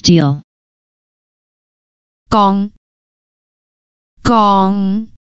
steel. Gong. Gong.